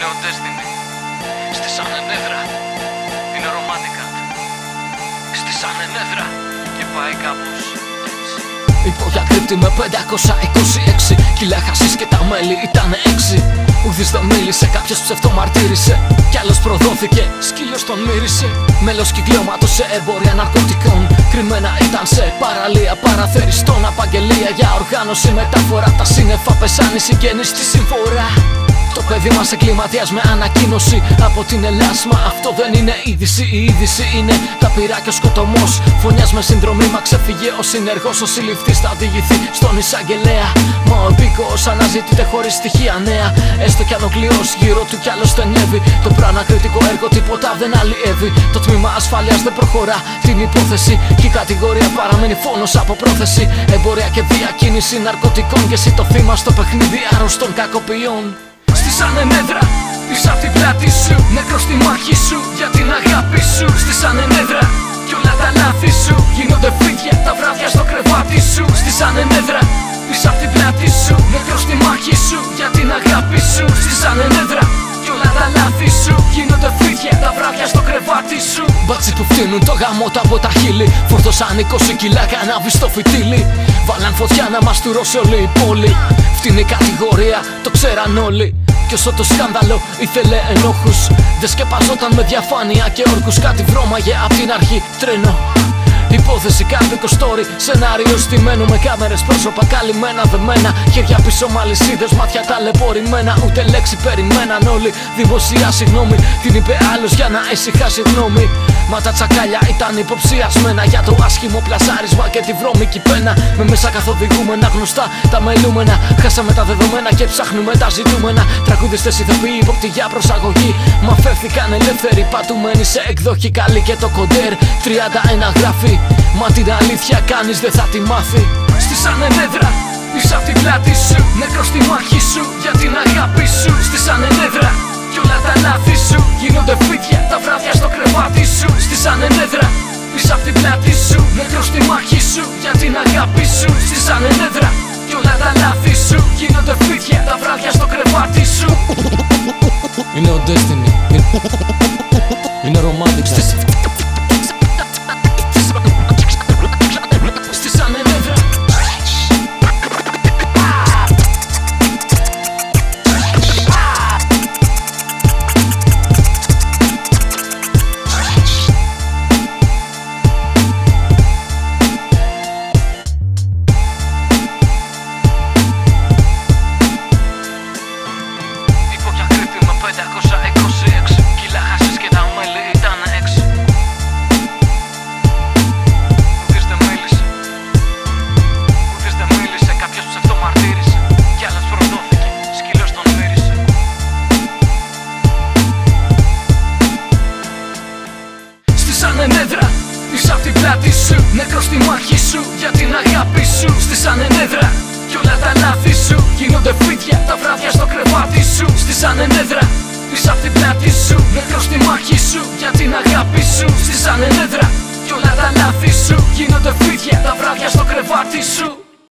Είναι ο Destiny Στη σαν ενέδρα Είναι ρομάντικα. Στη σαν ενέδρα Και πάει κάπως έτσι. Υπογιακρύπτη με 526 Κιλά χασίς και τα μέλη ήταν 6 Ουδής δεν μίλησε, κάποιος ψευτομαρτύρησε Κι άλλος προδόθηκε, σκύλος τον μύρισε. Μέλος κυκλώματος σε εμπορία ναρκωτικών. Κρυμμένα ήταν σε παραλία παραθεριστών. Απαγγελία για οργάνωση μεταφορά Τα σύννεφα πεσάνει συγγενείς στη συμφορά το παιδί μας εγκληματίας με ανακοίνωση από την Ελλάσμα Αυτό δεν είναι είδηση, η είδηση είναι τα πειρά και ο σκοτωμός. Φωνιάς με συνδρομή μα ξεφύγει ο συνεργός. Ο συλληφθής θα οδηγηθεί στον εισαγγελέα. Μα ο επίκοος αναζητείται χωρίς στοιχεία νέα. Έστω κι αν ο κλειός γύρω του κι άλλο στενεύει. Το προανακριτικό έργο τίποτα δεν αλλιεύει. Το τμήμα ασφάλειας δεν προχωρά. Την υπόθεση Και η κατηγορία παραμένει φόνος από πρόθεση. Εμπορία και διακίνηση ναρκωτικών Και εσύ το θύμα στο παιχνίδι άρρωστων κακοποιών Στη σαν ενέδρα Πίσω απ' την πλάτη σου Νεκρό στη μάχη σου Για την αγάπη σου. Στη σαν ενέδρα Κι όλα τα λάθη σου Γίνονται φίδια τα βράδια στο κρεβάτι σου. Στη σαν ενέδρα Πίσω απ' την πλάτη σου Νεκρό στη μάχη σου Για την αγάπη σου. Στη σαν ενέδρα Κι όλα τα λάθη σου Γίνονται φίδια τα βράδια στο κρεβάτι σου. Μπάτσι που φτύνουν το γαμότο από τα χείλη. Φορτώσαν 20 κιλά κανάβι στο φυτίλι. Βάλαν φωτιά να μας τουρώσει όλη η πόλη. Φτύνει κατηγορία, το ξέραν όλοι κι όσο το σκάνδαλο ήθελε ενόχους. Δεν σκεπαζόταν με διαφάνεια και όρκους. Κάτι βρώμαγε απ' την αρχή τρένο Υπόθεση κάρδικο story, σενάριο στημένο με κάμερες πρόσωπα καλυμμένα δεμένα Χέρια πίσω μαλισίδες, μάτια ταλαιπωρημένα Ούτε λέξη περιμέναν όλοι. Δημοσία συγγνώμη Την είπε άλλος για να ησυχάσει γνώμη. Μα τα τσακάλια ήταν υποψιασμένα για το άσχημο πλασάρισμα και τη βρώμικη πένα Με μέσα καθοδηγούμενα γνωστά τα μελούμενα. Χάσαμε τα δεδομένα και ψάχνουμε τα ζητούμενα. Τραγουδιστές ηθοποιοί υπόπτη για προσαγωγή. Μα φεύθηκαν ελεύθεροι πατουμένοι σε εκδοχή καλή και το κοντέρ. 31 γράφει Μα την αλήθεια κανείς δεν θα τη μάθει. Στη σαν ενέδρα πίσω απ' την πλάτη σου. Νεκρός στη μάχη σου για την αγάπη σου. Στη σαν ενέδρα κι όλα τα λάθη σου. Γίνονται φύτια τα βράδια στο κρεβάτι σου. Στη σαν ενέδρα πίσω απ' την πλάτη σου. Νεκρός στη μάχη σου για την αγάπη σου. Στη σαν ενέδρα κι όλα τα λάθη σου. Γίνονται φύτια τα βράδια στο κρεβάτι σου. Είναι ο Destiny. Είναι romantic Στη σαν ενέδρα Πίσω απ' την πλάτη σου Νεκρός στη μάχη σου Για την αγάπη σου. Στη σαν ενέδρα Κι όλα τα λάθη σου Γίνονται φύτια τα βράδια στο κρεβάτι σου. Στη σαν ενέδρα Πίσω απ' την πλάτη σου Νεκρός στη μάχη σου Για την αγάπη σου. Στη σαν ενέδρα Κι όλα τα λάθη σου Γίνονται φύτια τα βράδια στο κρεβάτι σου